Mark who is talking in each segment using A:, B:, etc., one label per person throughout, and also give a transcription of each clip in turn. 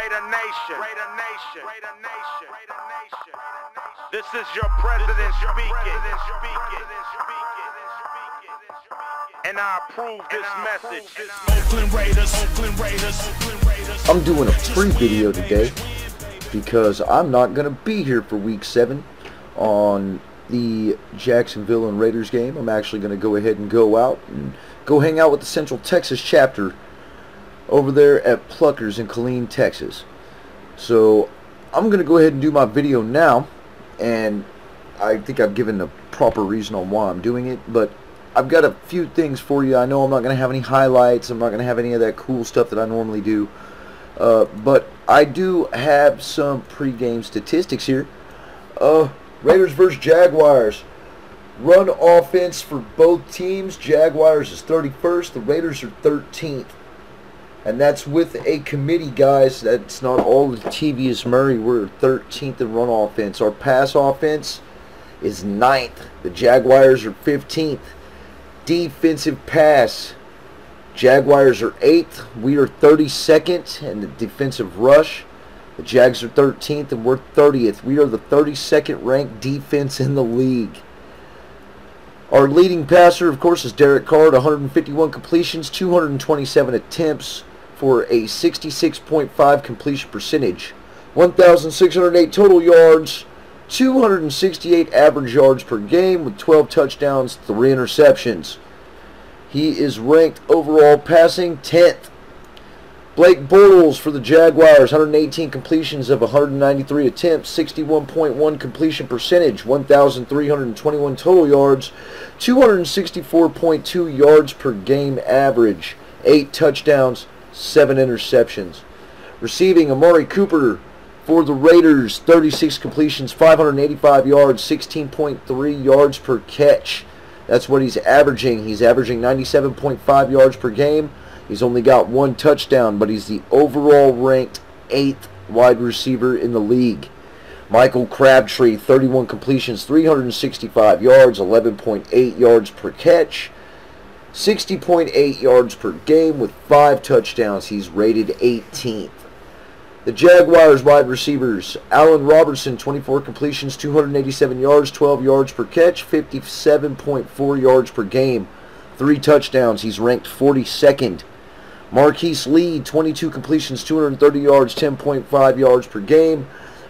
A: Raider Nation. Raider Nation. Raider Nation. Raider Nation. This is your president speaking. And I approve this message. Oakland Raiders. Oakland Raiders. Oakland Raiders.
B: I'm doing a free video today because I'm not going to be here for week 7 on the Jacksonville and Raiders game. I'm actually going to go ahead and go out and go hang out with the Central Texas chapter over there at Pluckers in Killeen, Texas. So I'm going to go ahead and do my video now and I think I've given the proper reason on why I'm doing it, but I've got a few things for you. I know I'm not going to have any highlights. I'm not going to have any of that cool stuff that I normally do. Uh, but I do have some pregame statistics here. Uh, Raiders versus Jaguars. Run offense for both teams. Jaguars is 31st. The Raiders are 13th. And that's with a committee, guys. That's not all Latavius Murray. We're 13th in run offense. Our pass offense is 9th. The Jaguars are 15th. Defensive pass. Jaguars are 8th. We are 32nd in the defensive rush. The Jags are 13th and we're 30th. We are the 32nd ranked defense in the league. Our leading passer, of course, is Derek Carr 151 completions, 227 attempts for a 66.5 completion percentage. 1,608 total yards, 268 average yards per game with 12 touchdowns, 3 interceptions. He is ranked overall passing 10th. Blake Bortles for the Jaguars, 118 completions of 193 attempts, 61.1 completion percentage, 1,321 total yards, 264.2 yards per game average, 8 touchdowns, 7 interceptions. Receiving Amari Cooper for the Raiders, 36 completions, 585 yards, 16.3 yards per catch. That's what he's averaging. He's averaging 97.5 yards per game. He's only got one touchdown, but he's the overall ranked eighth wide receiver in the league. Michael Crabtree, 31 completions, 365 yards, 11.8 yards per catch, 60.8 yards per game with five touchdowns. He's rated 18th. The Jaguars wide receivers, Allen Robertson, 24 completions, 287 yards, 12 yards per catch, 57.4 yards per game, three touchdowns. He's ranked 42nd. Marquise Lee, 22 completions, 230 yards, 10.5 yards per game,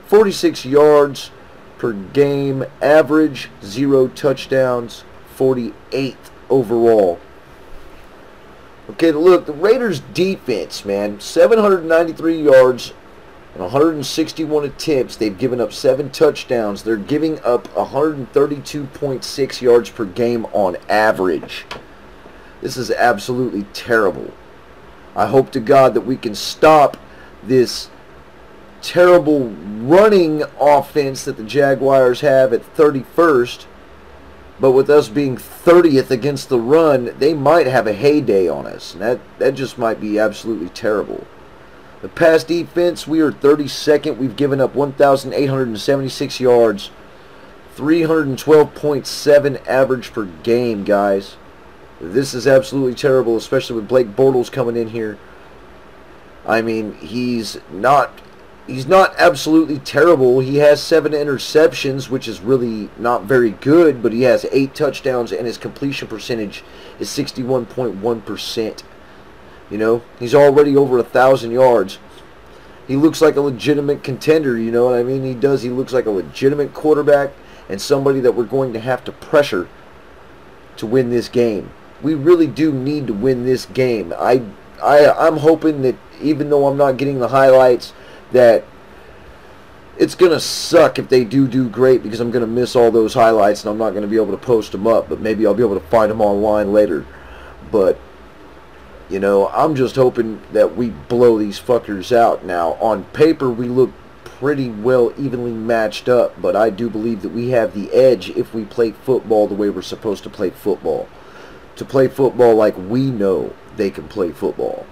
B: 46 yards per game average, zero touchdowns, 48th overall. Okay, look, the Raiders' defense, man, 793 yards and 161 attempts. They've given up seven touchdowns. They're giving up 132.6 yards per game on average. This is absolutely terrible. I hope to God that we can stop this terrible running offense that the Jaguars have at 31st. But with us being 30th against the run, they might have a heyday on us. And that, that just might be absolutely terrible. The pass defense, we are 32nd. We've given up 1,876 yards. 312.7 average per game, guys. This is absolutely terrible, especially with Blake Bortles coming in here. I mean, he's not he's not absolutely terrible. He has seven interceptions, which is really not very good, but he has eight touchdowns and his completion percentage is 61.1%. You know, he's already over a thousand yards. He looks like a legitimate contender, you know what I mean? He does. He looks like a legitimate quarterback and somebody that we're going to have to pressure to win this game. We really do need to win this game. I, I, I'm hoping that even though I'm not getting the highlights, that it's going to suck if they do do great because I'm going to miss all those highlights and I'm not going to be able to post them up, but maybe I'll be able to find them online later. But, you know, I'm just hoping that we blow these fuckers out. Now, on paper, we look pretty well evenly matched up, but I do believe that we have the edge if we play football the way we're supposed to play football. To play football like we know they can play football.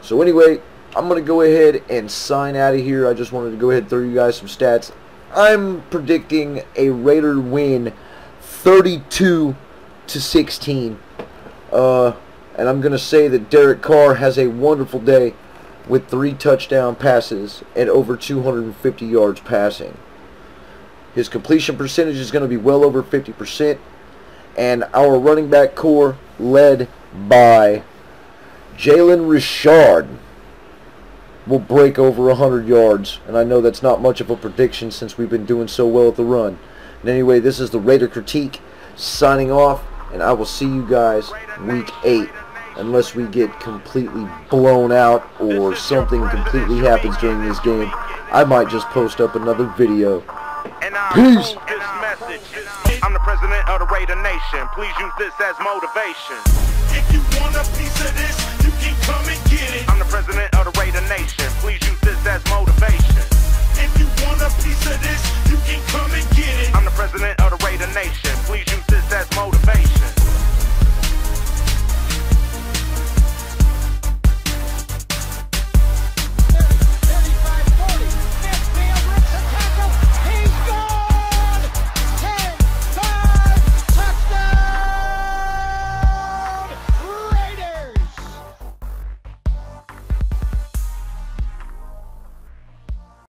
B: So anyway, I'm going to go ahead and sign out of here. I just wanted to go ahead and throw you guys some stats. I'm predicting a Raider win 32 to 16. Uh, and I'm going to say that Derek Carr has a wonderful day. with three touchdown passes and over 250 yards passing. His completion percentage is going to be well over 50%. And our running back core led by Jalen Richard will break over 100 yards. And I know that's not much of a prediction since we've been doing so well at the run. And anyway, this is the Raider Critique signing off. And I will see you guys week 8 unless we get completely blown out or something completely happens during this game. I might just post up another video. Peace.
A: I'm the president of the Raider Nation. Please use this as motivation.